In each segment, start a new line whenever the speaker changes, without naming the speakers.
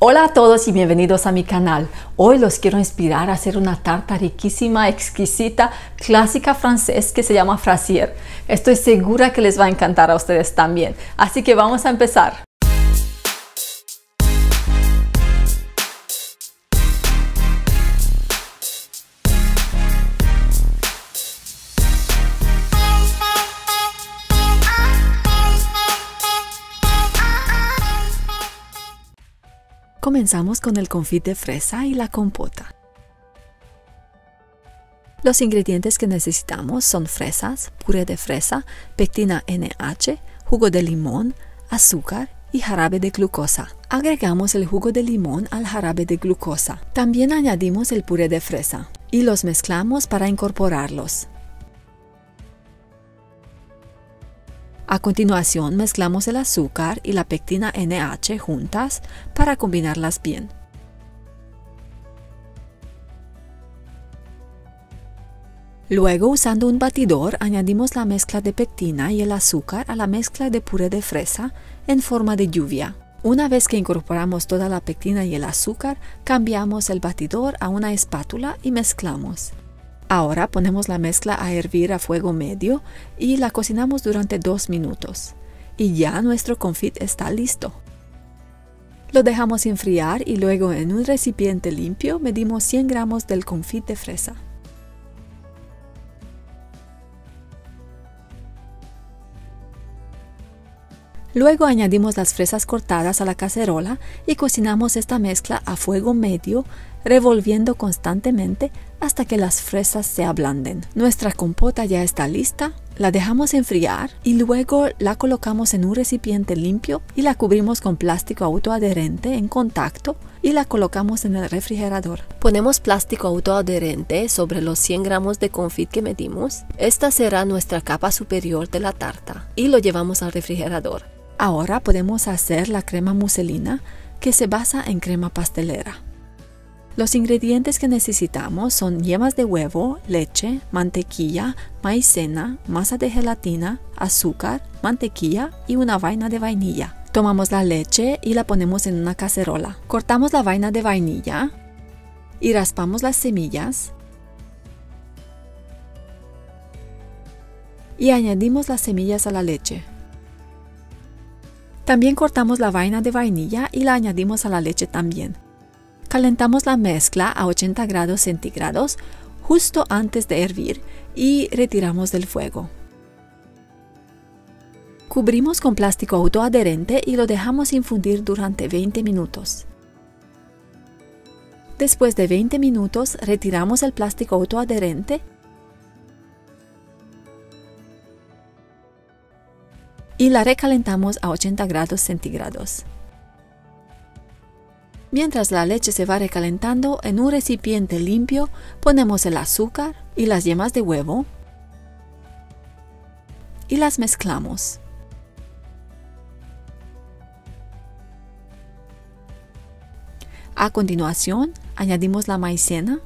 Hola a todos y bienvenidos a mi canal. Hoy los quiero inspirar a hacer una tarta riquísima, exquisita, clásica francés que se llama frasier. Estoy segura que les va a encantar a ustedes también. Así que vamos a empezar. Comenzamos con el confit de fresa y la compota. Los ingredientes que necesitamos son fresas, puré de fresa, pectina NH, jugo de limón, azúcar y jarabe de glucosa. Agregamos el jugo de limón al jarabe de glucosa. También añadimos el puré de fresa y los mezclamos para incorporarlos. A continuación mezclamos el azúcar y la pectina NH juntas para combinarlas bien. Luego, usando un batidor, añadimos la mezcla de pectina y el azúcar a la mezcla de puré de fresa en forma de lluvia. Una vez que incorporamos toda la pectina y el azúcar, cambiamos el batidor a una espátula y mezclamos. Ahora ponemos la mezcla a hervir a fuego medio y la cocinamos durante dos minutos. Y ya nuestro confit está listo. Lo dejamos enfriar y luego en un recipiente limpio medimos 100 gramos del confit de fresa. Luego añadimos las fresas cortadas a la cacerola y cocinamos esta mezcla a fuego medio, revolviendo constantemente hasta que las fresas se ablanden. Nuestra compota ya está lista, la dejamos enfriar y luego la colocamos en un recipiente limpio y la cubrimos con plástico autoadherente en contacto y la colocamos en el refrigerador. Ponemos plástico autoadherente sobre los 100 gramos de confit que medimos. Esta será nuestra capa superior de la tarta y lo llevamos al refrigerador. Ahora podemos hacer la crema muselina que se basa en crema pastelera. Los ingredientes que necesitamos son yemas de huevo, leche, mantequilla, maicena, masa de gelatina, azúcar, mantequilla y una vaina de vainilla. Tomamos la leche y la ponemos en una cacerola. Cortamos la vaina de vainilla y raspamos las semillas. Y añadimos las semillas a la leche. También cortamos la vaina de vainilla y la añadimos a la leche también. Calentamos la mezcla a 80 grados centígrados justo antes de hervir y retiramos del fuego. Cubrimos con plástico autoadherente y lo dejamos infundir durante 20 minutos. Después de 20 minutos retiramos el plástico autoadherente y la recalentamos a 80 grados centígrados. Mientras la leche se va recalentando, en un recipiente limpio ponemos el azúcar y las yemas de huevo y las mezclamos. A continuación, añadimos la maicena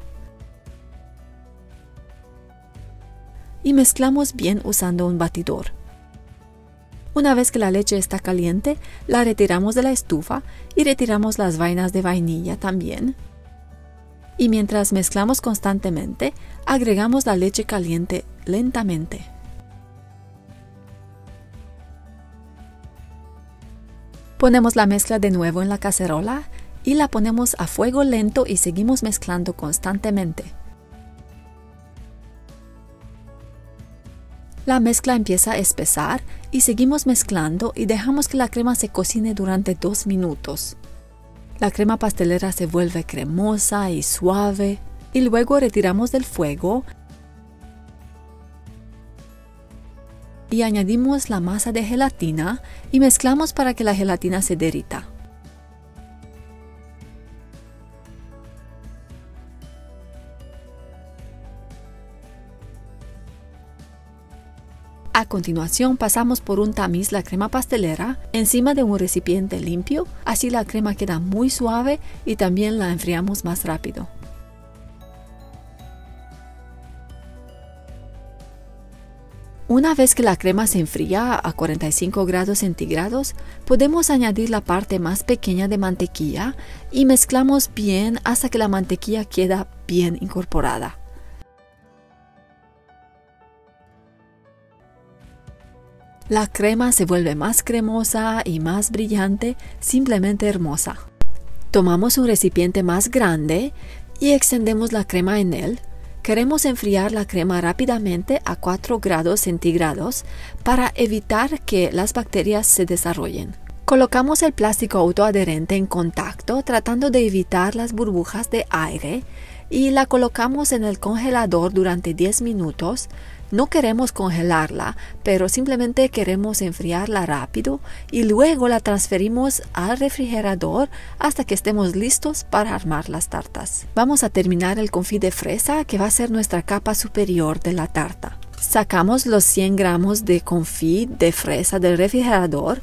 y mezclamos bien usando un batidor. Una vez que la leche está caliente, la retiramos de la estufa y retiramos las vainas de vainilla también. Y mientras mezclamos constantemente, agregamos la leche caliente lentamente. Ponemos la mezcla de nuevo en la cacerola y la ponemos a fuego lento y seguimos mezclando constantemente. La mezcla empieza a espesar y seguimos mezclando y dejamos que la crema se cocine durante dos minutos. La crema pastelera se vuelve cremosa y suave y luego retiramos del fuego y añadimos la masa de gelatina y mezclamos para que la gelatina se derrita. Continuación pasamos por un tamiz la crema pastelera encima de un recipiente limpio, así la crema queda muy suave y también la enfriamos más rápido. Una vez que la crema se enfría a 45 grados centígrados, podemos añadir la parte más pequeña de mantequilla y mezclamos bien hasta que la mantequilla queda bien incorporada. La crema se vuelve más cremosa y más brillante, simplemente hermosa. Tomamos un recipiente más grande y extendemos la crema en él. Queremos enfriar la crema rápidamente a 4 grados centígrados para evitar que las bacterias se desarrollen. Colocamos el plástico autoadherente en contacto tratando de evitar las burbujas de aire y la colocamos en el congelador durante 10 minutos no queremos congelarla, pero simplemente queremos enfriarla rápido y luego la transferimos al refrigerador hasta que estemos listos para armar las tartas. Vamos a terminar el confit de fresa que va a ser nuestra capa superior de la tarta. Sacamos los 100 gramos de confit de fresa del refrigerador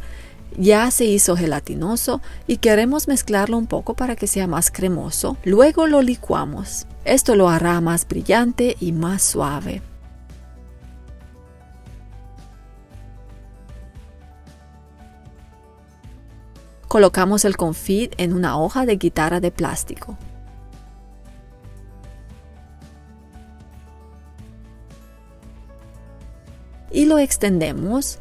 ya se hizo gelatinoso y queremos mezclarlo un poco para que sea más cremoso. Luego lo licuamos. Esto lo hará más brillante y más suave. Colocamos el confit en una hoja de guitarra de plástico. Y lo extendemos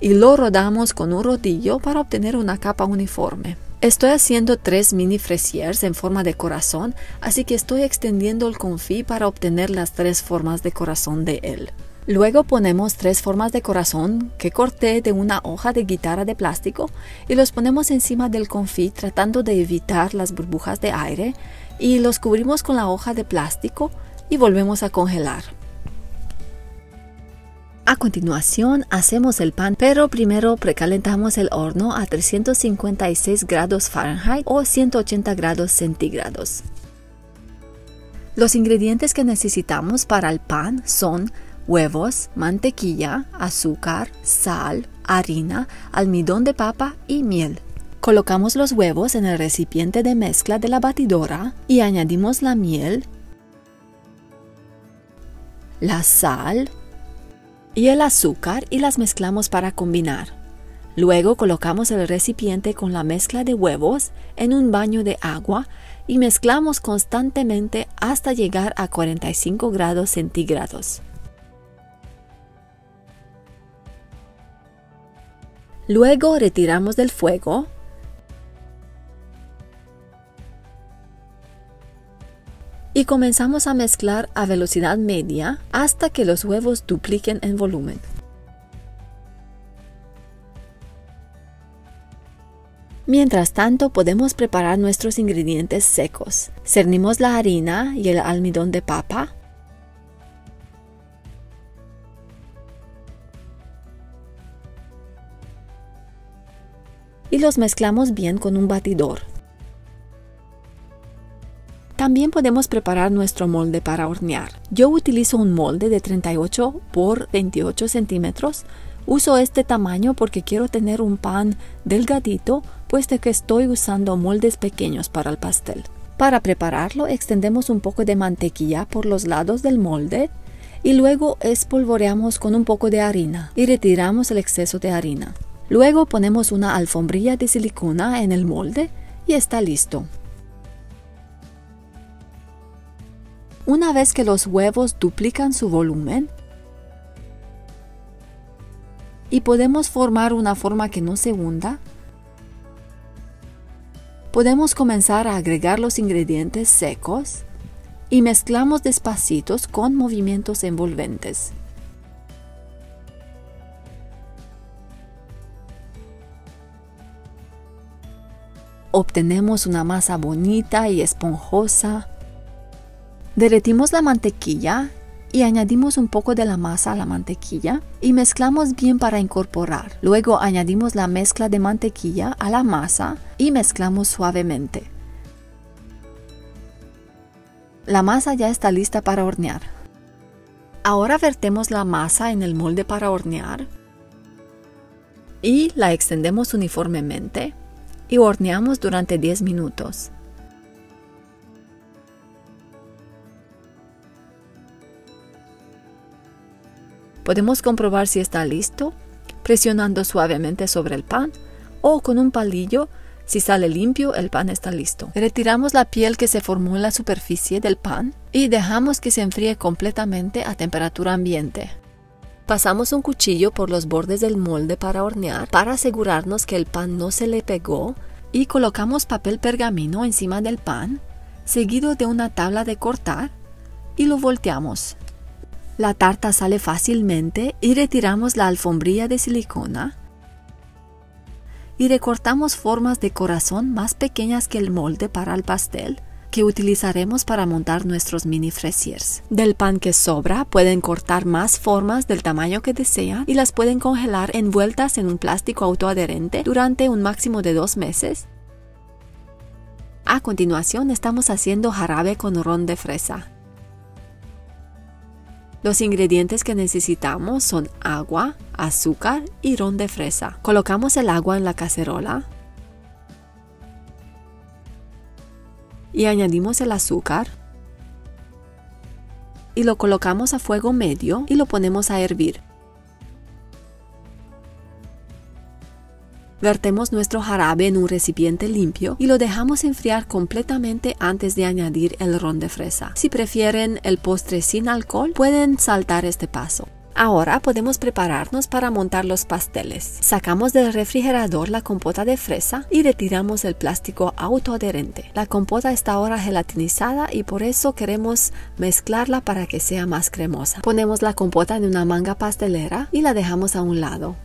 y lo rodamos con un rodillo para obtener una capa uniforme. Estoy haciendo tres mini fresiers en forma de corazón, así que estoy extendiendo el confit para obtener las tres formas de corazón de él. Luego ponemos tres formas de corazón que corté de una hoja de guitarra de plástico y los ponemos encima del confit tratando de evitar las burbujas de aire y los cubrimos con la hoja de plástico y volvemos a congelar. A continuación hacemos el pan, pero primero precalentamos el horno a 356 grados Fahrenheit o 180 grados centígrados. Los ingredientes que necesitamos para el pan son huevos, mantequilla, azúcar, sal, harina, almidón de papa y miel. Colocamos los huevos en el recipiente de mezcla de la batidora y añadimos la miel, la sal y el azúcar y las mezclamos para combinar. Luego colocamos el recipiente con la mezcla de huevos en un baño de agua y mezclamos constantemente hasta llegar a 45 grados centígrados. Luego retiramos del fuego y comenzamos a mezclar a velocidad media hasta que los huevos dupliquen en volumen. Mientras tanto, podemos preparar nuestros ingredientes secos. Cernimos la harina y el almidón de papa y los mezclamos bien con un batidor. También podemos preparar nuestro molde para hornear. Yo utilizo un molde de 38 por 28 centímetros. Uso este tamaño porque quiero tener un pan delgadito, puesto que estoy usando moldes pequeños para el pastel. Para prepararlo, extendemos un poco de mantequilla por los lados del molde y luego espolvoreamos con un poco de harina y retiramos el exceso de harina. Luego ponemos una alfombrilla de silicona en el molde y está listo. Una vez que los huevos duplican su volumen y podemos formar una forma que no se hunda, podemos comenzar a agregar los ingredientes secos y mezclamos despacitos con movimientos envolventes. obtenemos una masa bonita y esponjosa. Derretimos la mantequilla y añadimos un poco de la masa a la mantequilla y mezclamos bien para incorporar. Luego añadimos la mezcla de mantequilla a la masa y mezclamos suavemente. La masa ya está lista para hornear. Ahora vertemos la masa en el molde para hornear y la extendemos uniformemente y horneamos durante 10 minutos. Podemos comprobar si está listo presionando suavemente sobre el pan o con un palillo si sale limpio, el pan está listo. Retiramos la piel que se formó en la superficie del pan y dejamos que se enfríe completamente a temperatura ambiente. Pasamos un cuchillo por los bordes del molde para hornear para asegurarnos que el pan no se le pegó y colocamos papel pergamino encima del pan, seguido de una tabla de cortar y lo volteamos. La tarta sale fácilmente y retiramos la alfombrilla de silicona y recortamos formas de corazón más pequeñas que el molde para el pastel que utilizaremos para montar nuestros mini fresiers. Del pan que sobra pueden cortar más formas del tamaño que desean y las pueden congelar envueltas en un plástico autoadherente durante un máximo de dos meses. A continuación estamos haciendo jarabe con ron de fresa. Los ingredientes que necesitamos son agua, azúcar y ron de fresa. Colocamos el agua en la cacerola y añadimos el azúcar y lo colocamos a fuego medio y lo ponemos a hervir. Vertemos nuestro jarabe en un recipiente limpio y lo dejamos enfriar completamente antes de añadir el ron de fresa. Si prefieren el postre sin alcohol, pueden saltar este paso. Ahora podemos prepararnos para montar los pasteles. Sacamos del refrigerador la compota de fresa y retiramos el plástico autoadherente. La compota está ahora gelatinizada y por eso queremos mezclarla para que sea más cremosa. Ponemos la compota en una manga pastelera y la dejamos a un lado.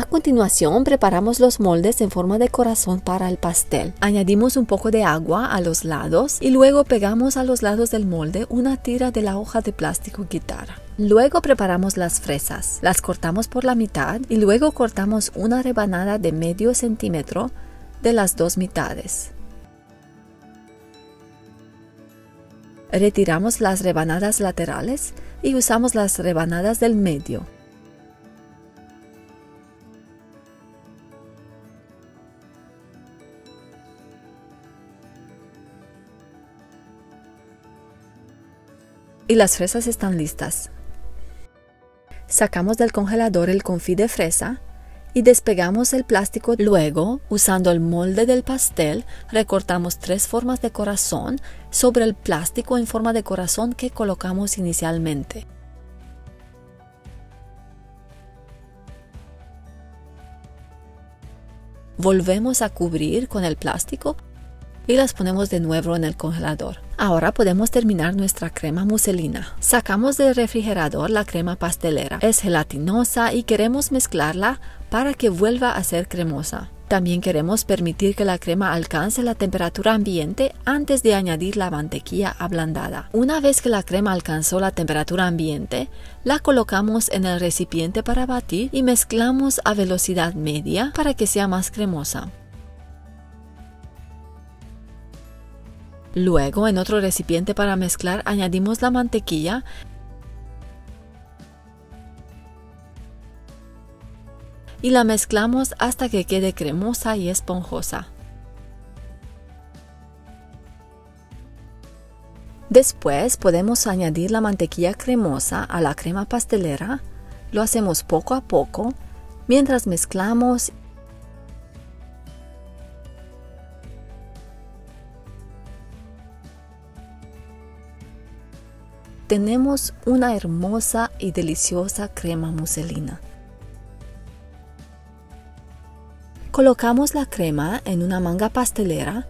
A continuación preparamos los moldes en forma de corazón para el pastel. Añadimos un poco de agua a los lados y luego pegamos a los lados del molde una tira de la hoja de plástico guitarra. Luego preparamos las fresas. Las cortamos por la mitad y luego cortamos una rebanada de medio centímetro de las dos mitades. Retiramos las rebanadas laterales y usamos las rebanadas del medio. Y las fresas están listas. Sacamos del congelador el confit de fresa y despegamos el plástico. Luego, usando el molde del pastel, recortamos tres formas de corazón sobre el plástico en forma de corazón que colocamos inicialmente. Volvemos a cubrir con el plástico y las ponemos de nuevo en el congelador. Ahora podemos terminar nuestra crema muselina. Sacamos del refrigerador la crema pastelera. Es gelatinosa y queremos mezclarla para que vuelva a ser cremosa. También queremos permitir que la crema alcance la temperatura ambiente antes de añadir la mantequilla ablandada. Una vez que la crema alcanzó la temperatura ambiente, la colocamos en el recipiente para batir y mezclamos a velocidad media para que sea más cremosa. Luego, en otro recipiente para mezclar, añadimos la mantequilla y la mezclamos hasta que quede cremosa y esponjosa. Después podemos añadir la mantequilla cremosa a la crema pastelera. Lo hacemos poco a poco mientras mezclamos tenemos una hermosa y deliciosa crema muselina. Colocamos la crema en una manga pastelera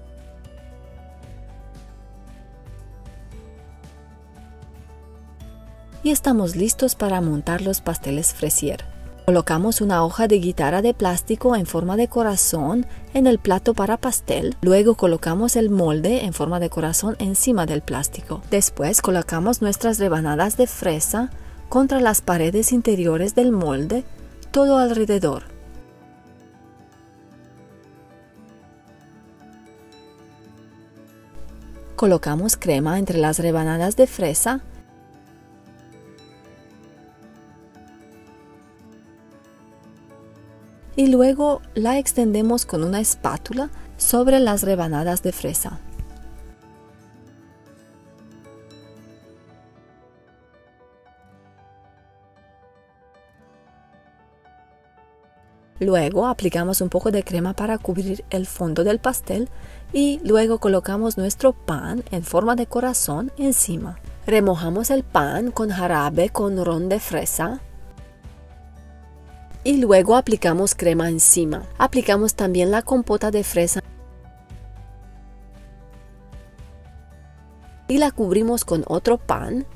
y estamos listos para montar los pasteles fresier. Colocamos una hoja de guitarra de plástico en forma de corazón en el plato para pastel. Luego colocamos el molde en forma de corazón encima del plástico. Después colocamos nuestras rebanadas de fresa contra las paredes interiores del molde, todo alrededor. Colocamos crema entre las rebanadas de fresa y luego la extendemos con una espátula sobre las rebanadas de fresa. Luego aplicamos un poco de crema para cubrir el fondo del pastel y luego colocamos nuestro pan en forma de corazón encima. Remojamos el pan con jarabe con ron de fresa y luego aplicamos crema encima. Aplicamos también la compota de fresa y la cubrimos con otro pan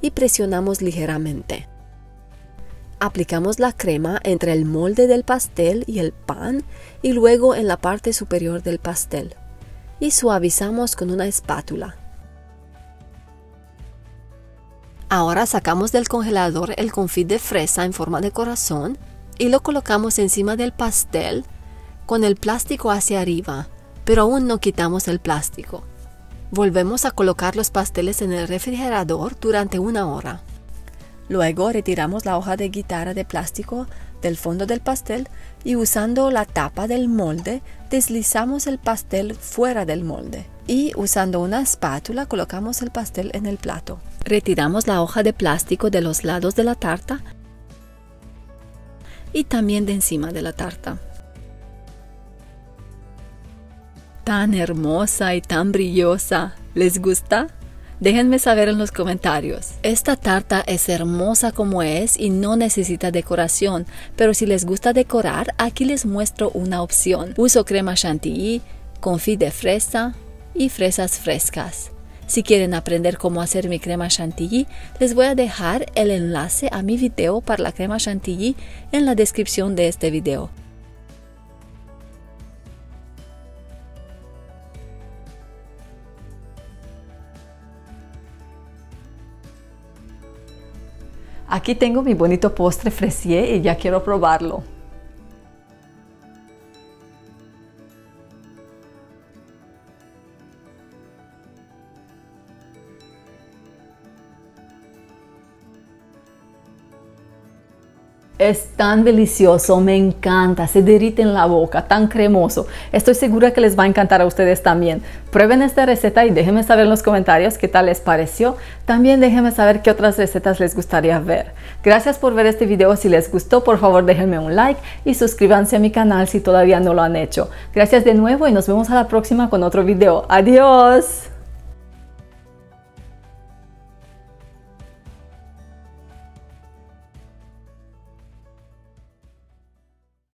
y presionamos ligeramente. Aplicamos la crema entre el molde del pastel y el pan y luego en la parte superior del pastel. Y suavizamos con una espátula. Ahora sacamos del congelador el confit de fresa en forma de corazón y lo colocamos encima del pastel con el plástico hacia arriba, pero aún no quitamos el plástico. Volvemos a colocar los pasteles en el refrigerador durante una hora. Luego retiramos la hoja de guitarra de plástico del fondo del pastel y usando la tapa del molde deslizamos el pastel fuera del molde y usando una espátula colocamos el pastel en el plato. Retiramos la hoja de plástico de los lados de la tarta y también de encima de la tarta. Tan hermosa y tan brillosa. ¿Les gusta? Déjenme saber en los comentarios. Esta tarta es hermosa como es y no necesita decoración, pero si les gusta decorar, aquí les muestro una opción. Uso crema chantilly, confit de fresa y fresas frescas. Si quieren aprender cómo hacer mi crema chantilly, les voy a dejar el enlace a mi video para la crema chantilly en la descripción de este video. Aquí tengo mi bonito postre fresier y ya quiero probarlo. Es tan delicioso, me encanta, se derrite en la boca, tan cremoso. Estoy segura que les va a encantar a ustedes también. Prueben esta receta y déjenme saber en los comentarios qué tal les pareció. También déjenme saber qué otras recetas les gustaría ver. Gracias por ver este video. Si les gustó, por favor déjenme un like y suscríbanse a mi canal si todavía no lo han hecho. Gracias de nuevo y nos vemos a la próxima con otro video. Adiós.